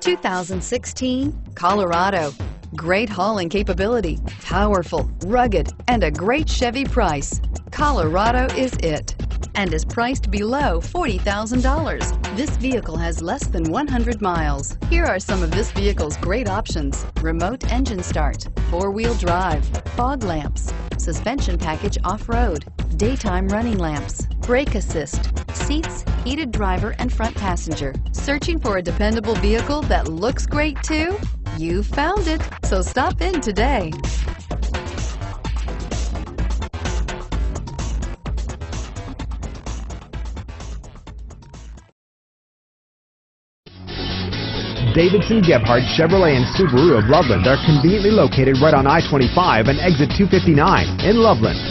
2016 Colorado. Great hauling capability, powerful, rugged, and a great Chevy price. Colorado is it and is priced below $40,000. This vehicle has less than 100 miles. Here are some of this vehicle's great options. Remote engine start, four-wheel drive, fog lamps, suspension package off-road, daytime running lamps, brake assist, seats, heated driver and front passenger. Searching for a dependable vehicle that looks great too? You found it, so stop in today. Davidson Gebhardt Chevrolet and Subaru of Loveland are conveniently located right on I-25 and exit 259 in Loveland.